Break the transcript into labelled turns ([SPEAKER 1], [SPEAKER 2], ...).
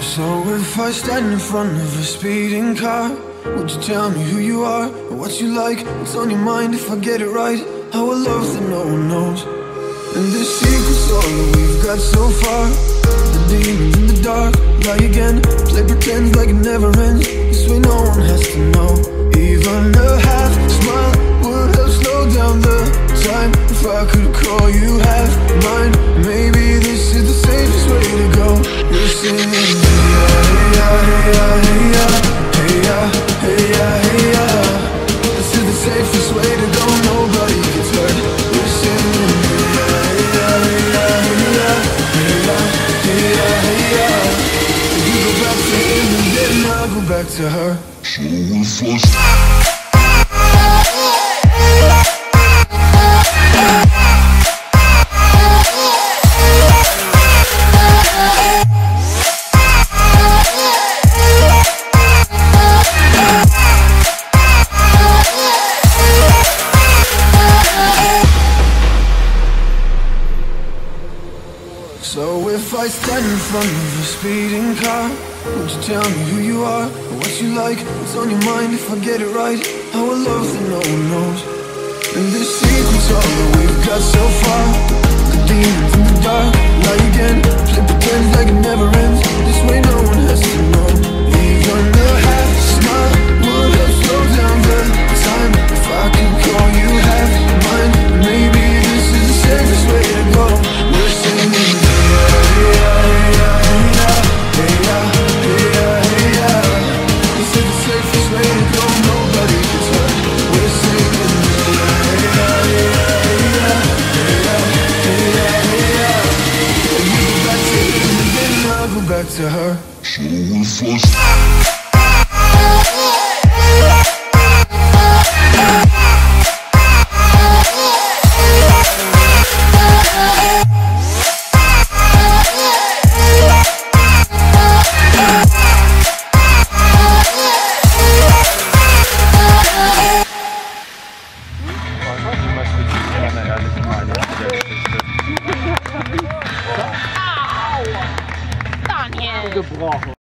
[SPEAKER 1] So if I stand in front of a speeding car Would you tell me who you are what you like? What's on your mind if I get it right. How I love that no one knows. And this secret's all that we've got so far. The demons in the dark, lie again. Play pretend like it never ends. Go back to her.
[SPEAKER 2] So if I
[SPEAKER 1] So if I stand in front of a speeding car Would you tell me who you are what you like? What's on your mind if I get it right. How I love that no one knows. And the secret's all that we've got so far. The demons to her.
[SPEAKER 2] so if I gebrauchen.